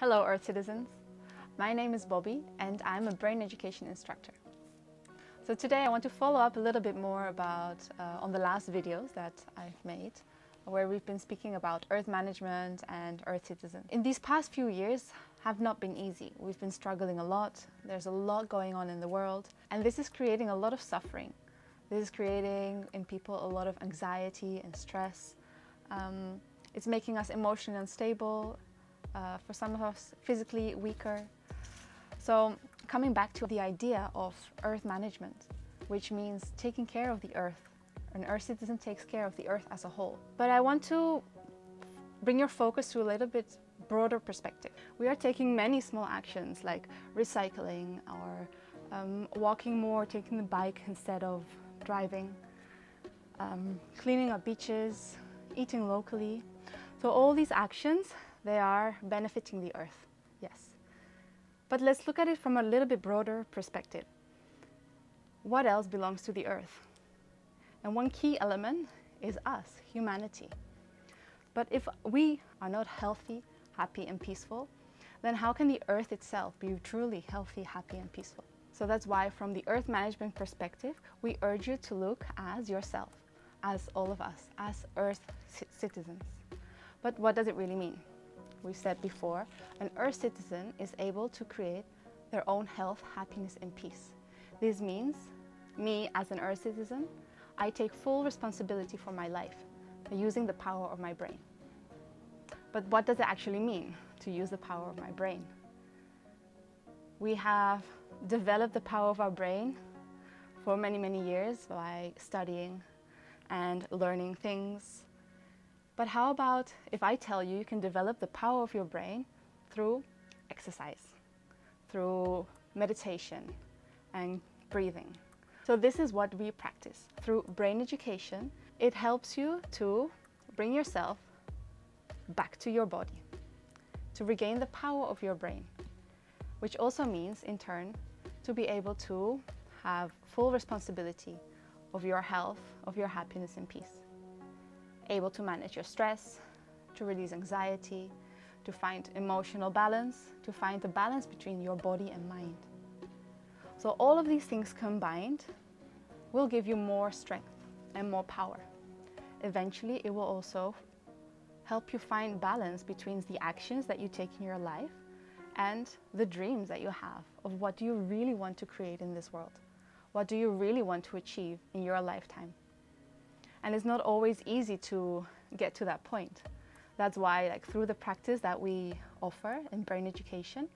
Hello Earth citizens. My name is Bobby and I'm a brain education instructor. So today I want to follow up a little bit more about uh, on the last videos that I've made where we've been speaking about earth management and earth citizen. In these past few years have not been easy. We've been struggling a lot. There's a lot going on in the world and this is creating a lot of suffering. This is creating in people a lot of anxiety and stress. Um, it's making us emotionally unstable, uh, for some of us physically weaker. So coming back to the idea of earth management, which means taking care of the earth. An earth citizen takes care of the earth as a whole. But I want to bring your focus to a little bit broader perspective. We are taking many small actions like recycling or um, walking more, taking the bike instead of driving, um, cleaning up beaches, eating locally. So all these actions, they are benefiting the earth, yes. But let's look at it from a little bit broader perspective. What else belongs to the earth? And one key element is us, humanity. But if we are not healthy, happy and peaceful, then how can the earth itself be truly healthy, happy and peaceful? So that's why from the earth management perspective, we urge you to look as yourself, as all of us, as earth citizens. But what does it really mean? We said before, an earth citizen is able to create their own health, happiness and peace. This means me as an earth citizen, I take full responsibility for my life using the power of my brain. But what does it actually mean to use the power of my brain? We have developed the power of our brain for many, many years by studying and learning things. But how about if I tell you you can develop the power of your brain through exercise, through meditation and breathing. So this is what we practice. Through brain education, it helps you to bring yourself back to your body, to regain the power of your brain, which also means, in turn, to be able to have full responsibility of your health, of your happiness and peace. Able to manage your stress, to release anxiety, to find emotional balance, to find the balance between your body and mind. So all of these things combined will give you more strength and more power. Eventually, it will also help you find balance between the actions that you take in your life and the dreams that you have of what do you really want to create in this world? What do you really want to achieve in your lifetime? And it's not always easy to get to that point. That's why like through the practice that we offer in brain education,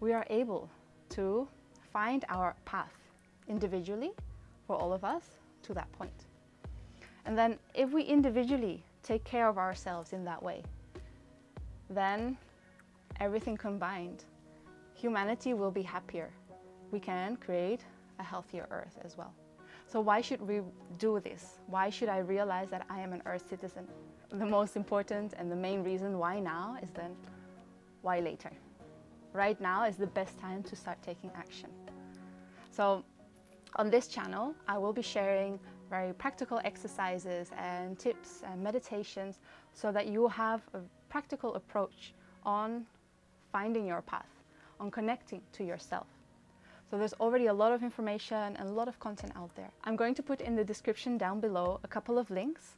we are able to find our path individually for all of us to that point. And then if we individually take care of ourselves in that way, then everything combined, humanity will be happier. We can create a healthier earth as well. So why should we do this? Why should I realize that I am an earth citizen? The most important and the main reason why now is then why later? Right now is the best time to start taking action. So on this channel, I will be sharing very practical exercises and tips and meditations so that you have a practical approach on finding your path, on connecting to yourself. So there's already a lot of information and a lot of content out there. I'm going to put in the description down below a couple of links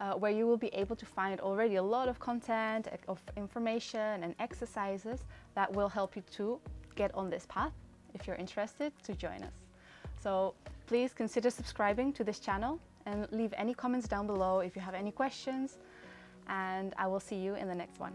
uh, where you will be able to find already a lot of content, of information and exercises that will help you to get on this path if you're interested to join us. So please consider subscribing to this channel and leave any comments down below if you have any questions and I will see you in the next one.